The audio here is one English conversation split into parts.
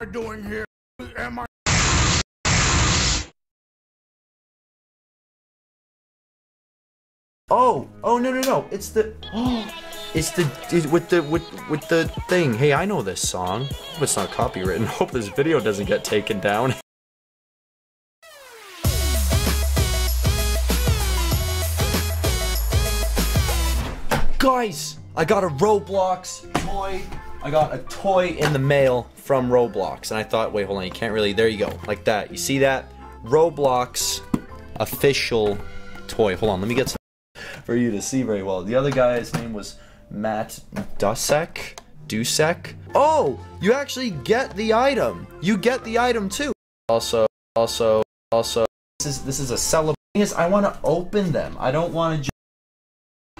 I doing here? Am I? Oh, oh no no no! It's the oh, it's the it's with the with with the thing. Hey, I know this song. Hope it's not copywritten. Hope this video doesn't get taken down. Guys, I got a Roblox toy. I got a toy in the mail from Roblox, and I thought, wait, hold on, you can't really. There you go, like that. You see that? Roblox official toy. Hold on, let me get some for you to see very well. The other guy's name was Matt Dusek. Dusek. Oh, you actually get the item. You get the item too. Also, also, also. This is this is a celebration. I want to open them. I don't want to.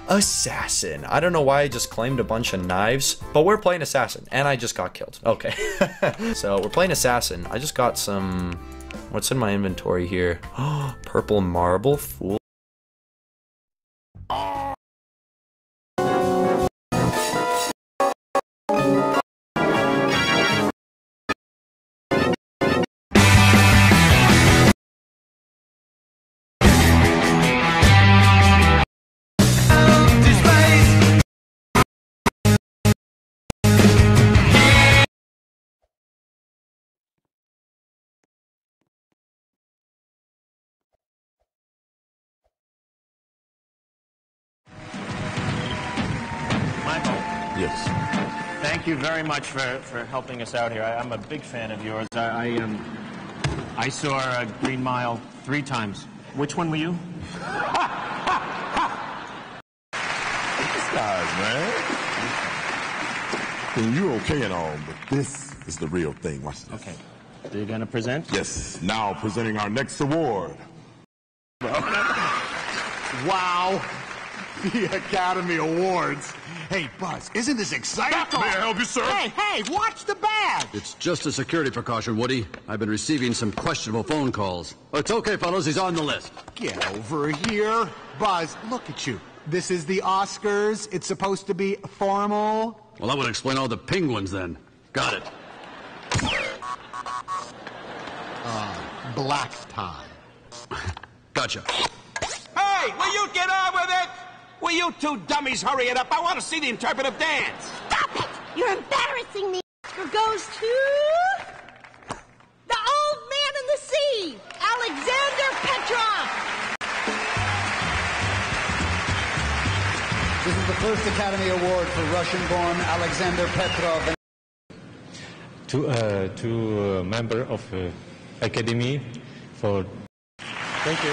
Assassin. I don't know why I just claimed a bunch of knives, but we're playing Assassin, and I just got killed. Okay. so we're playing Assassin. I just got some. What's in my inventory here? Purple marble. Fool. You very much for, for helping us out here. I, I'm a big fan of yours. I, I, um, I saw uh, Green Mile three times. Which one were you? Guys, man. You're okay and all, but this is the real thing. Watch this. Okay. Are you going to present? Yes. Now presenting our next award. Wow. The Academy Awards. Hey, Buzz, isn't this exciting? May I help you, sir? Hey, hey, watch the bag. It's just a security precaution, Woody. I've been receiving some questionable phone calls. It's okay, fellows. He's on the list. Get over here. Buzz, look at you. This is the Oscars. It's supposed to be formal. Well, that would explain all the penguins then. Got it. Uh, black tie. Gotcha. Hey, will you get on with it? Will you two dummies hurry it up? I want to see the interpretive dance. Stop it! You're embarrassing me. Oscar goes to the old man in the sea, Alexander Petrov. This is the first Academy Award for Russian-born Alexander Petrov. to uh, to uh, member of uh, academy for Thank you.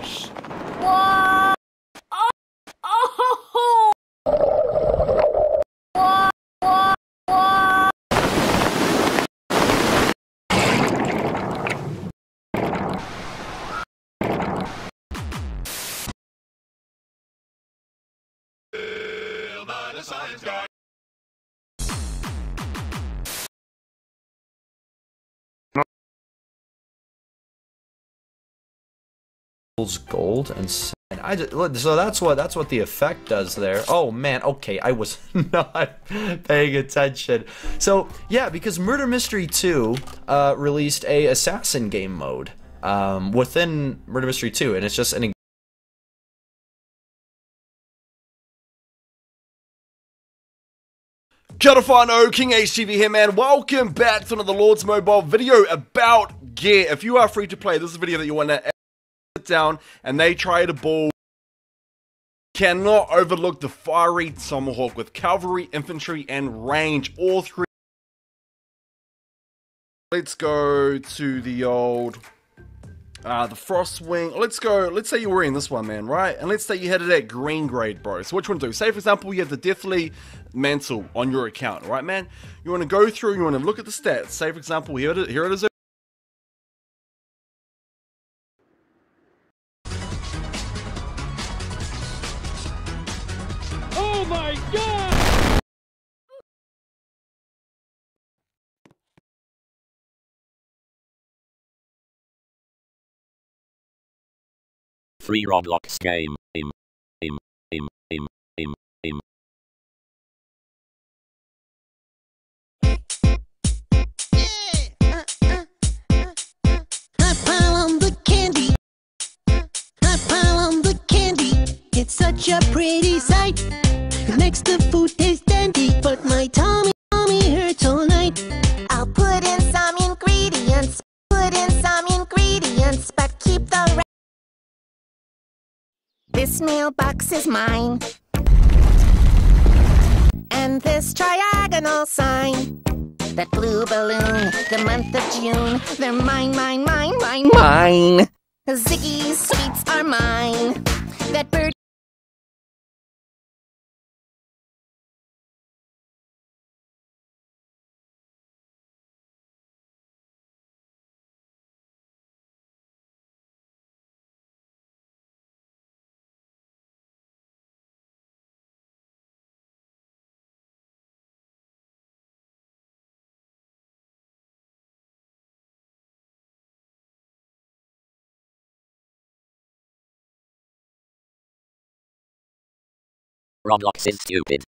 Oh! Oh! What? What? What? Gold and just, so that's what that's what the effect does there. Oh man, okay, I was not paying attention. So yeah, because Murder Mystery 2 uh, released a assassin game mode um, within Murder Mystery 2, and it's just an Cutafano, King HTV here, man. Welcome back to another Lords Mobile video about gear. If you are free to play, this is a video that you want to down and they try to ball. Cannot overlook the fiery Tomahawk with cavalry, infantry, and range. All three. Let's go to the old Uh, the Frostwing. Let's go. Let's say you're wearing this one, man, right? And let's say you had it at green grade, bro. So which one do? Say, for example, you have the Deathly mantle on your account, right, man? You want to go through, you want to look at the stats. Say, for example, here it is. Here it is Oh my god! Free Roblox game. Im. Im. Im. Im. Im. Im. I pile on the candy. I pile on the candy. It's such a pretty sight. Makes the food taste dandy, but my tummy, tummy hurts all night. I'll put in some ingredients, put in some ingredients, but keep the re- This mailbox is mine. And this triagonal sign. That blue balloon, the month of June, they're mine, mine, mine, mine, mine. Ziggy's sweets are mine. That bird. Roblox is stupid.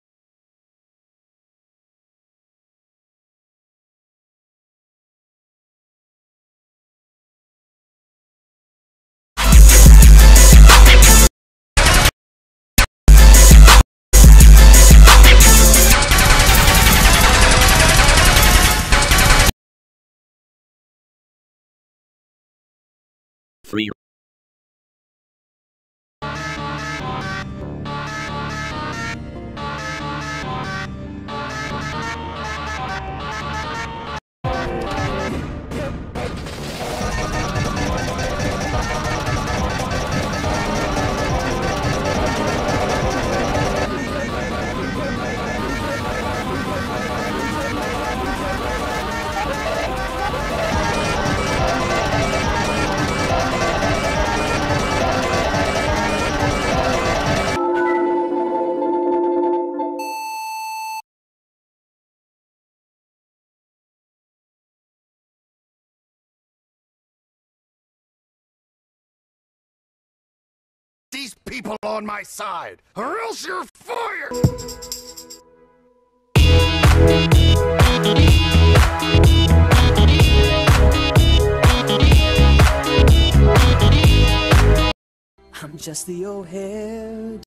Free people on my side, or else you're fired! I'm just the old head